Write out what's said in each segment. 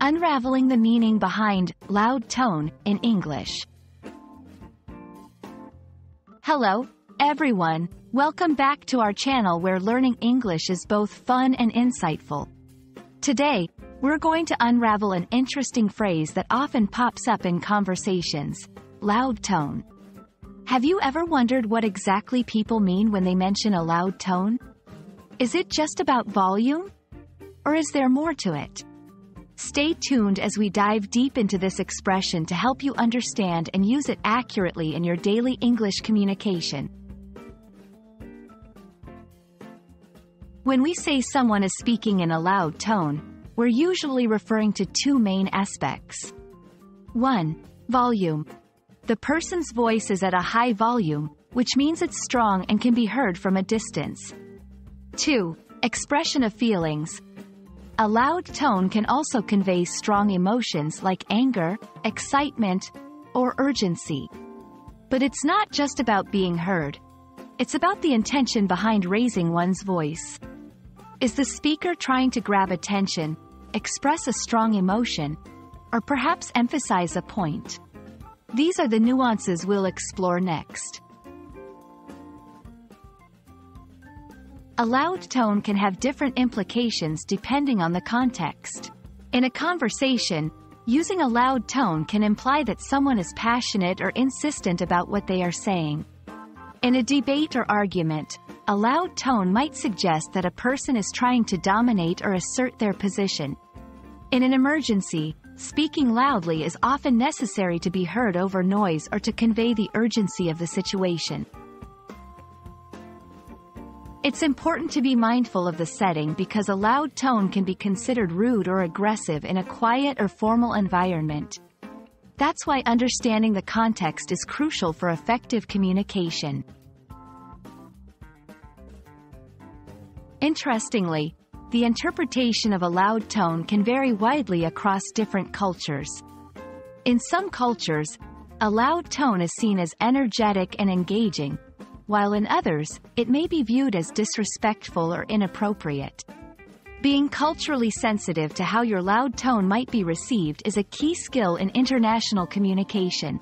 Unraveling the meaning behind loud tone in English. Hello, everyone. Welcome back to our channel where learning English is both fun and insightful. Today, we're going to unravel an interesting phrase that often pops up in conversations, loud tone. Have you ever wondered what exactly people mean when they mention a loud tone? Is it just about volume? Or is there more to it? Stay tuned as we dive deep into this expression to help you understand and use it accurately in your daily English communication. When we say someone is speaking in a loud tone, we're usually referring to two main aspects. 1. Volume. The person's voice is at a high volume, which means it's strong and can be heard from a distance. 2. Expression of feelings. A loud tone can also convey strong emotions like anger, excitement, or urgency. But it's not just about being heard. It's about the intention behind raising one's voice. Is the speaker trying to grab attention, express a strong emotion, or perhaps emphasize a point? These are the nuances we'll explore next. A loud tone can have different implications depending on the context. In a conversation, using a loud tone can imply that someone is passionate or insistent about what they are saying. In a debate or argument, a loud tone might suggest that a person is trying to dominate or assert their position. In an emergency, speaking loudly is often necessary to be heard over noise or to convey the urgency of the situation. It's important to be mindful of the setting because a loud tone can be considered rude or aggressive in a quiet or formal environment. That's why understanding the context is crucial for effective communication. Interestingly, the interpretation of a loud tone can vary widely across different cultures. In some cultures, a loud tone is seen as energetic and engaging, while in others, it may be viewed as disrespectful or inappropriate. Being culturally sensitive to how your loud tone might be received is a key skill in international communication.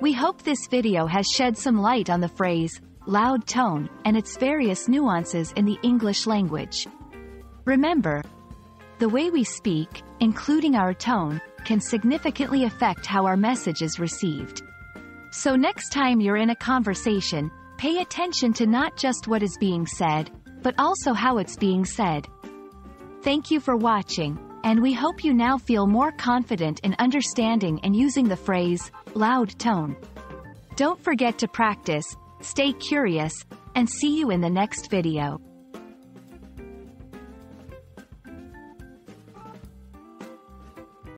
We hope this video has shed some light on the phrase, loud tone, and its various nuances in the English language. Remember, the way we speak, including our tone, can significantly affect how our message is received. So next time you're in a conversation, pay attention to not just what is being said, but also how it's being said. Thank you for watching, and we hope you now feel more confident in understanding and using the phrase, loud tone. Don't forget to practice, stay curious, and see you in the next video.